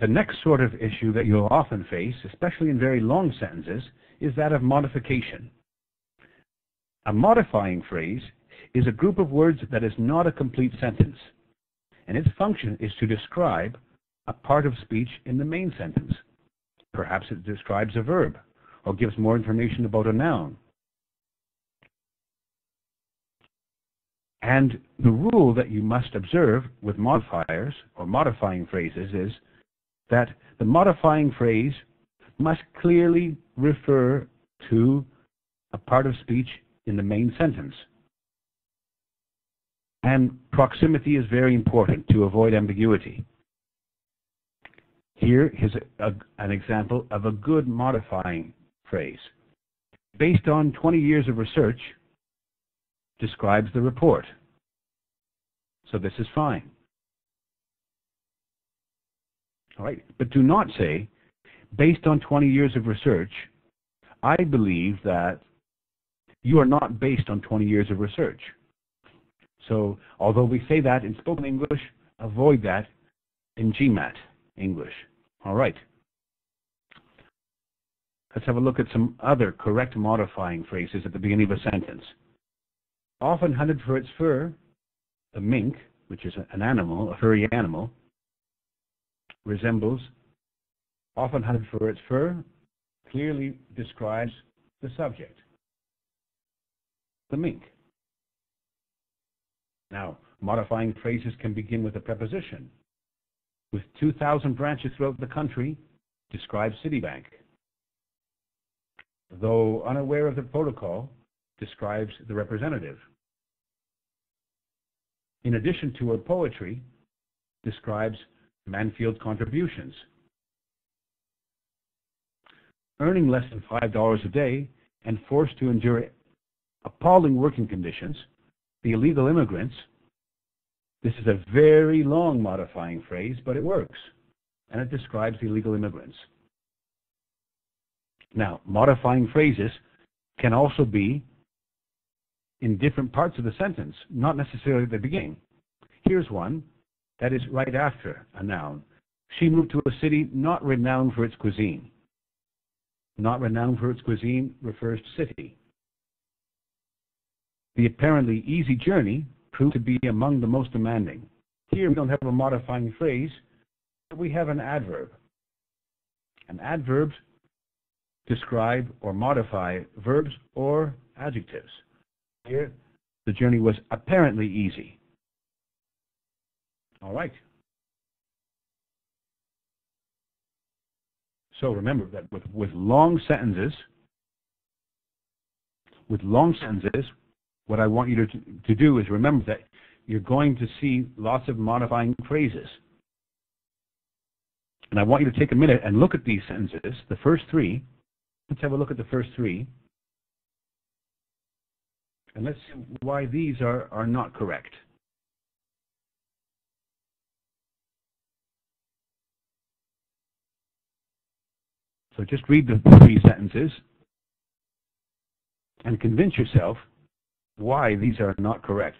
The next sort of issue that you'll often face, especially in very long sentences, is that of modification. A modifying phrase is a group of words that is not a complete sentence, and its function is to describe a part of speech in the main sentence. Perhaps it describes a verb or gives more information about a noun. And the rule that you must observe with modifiers or modifying phrases is that the modifying phrase must clearly refer to a part of speech in the main sentence. And proximity is very important to avoid ambiguity. Here is a, a, an example of a good modifying phrase. Based on 20 years of research, describes the report. So this is fine. All right, but do not say, based on 20 years of research, I believe that you are not based on 20 years of research. So although we say that in spoken English, avoid that in GMAT English. All right. Let's have a look at some other correct modifying phrases at the beginning of a sentence. Often hunted for its fur, the mink, which is an animal, a furry animal, resembles, often hunted for its fur, clearly describes the subject, the mink. Now, modifying phrases can begin with a preposition. With 2,000 branches throughout the country, describes Citibank. Though unaware of the protocol, describes the representative. In addition to her poetry, describes Manfield's contributions. Earning less than $5 a day and forced to endure appalling working conditions, the illegal immigrants, this is a very long modifying phrase, but it works, and it describes the illegal immigrants. Now, modifying phrases can also be in different parts of the sentence, not necessarily at the beginning. Here's one that is right after a noun. She moved to a city not renowned for its cuisine. Not renowned for its cuisine refers to city. The apparently easy journey proved to be among the most demanding. Here we don't have a modifying phrase, but we have an adverb. And adverbs describe or modify verbs or adjectives. Here, the journey was apparently easy. All right. So remember that with, with long sentences, with long sentences, what I want you to, to do is remember that you're going to see lots of modifying phrases. And I want you to take a minute and look at these sentences, the first three. Let's have a look at the first three. And let's see why these are, are not correct. So just read the three sentences and convince yourself why these are not correct.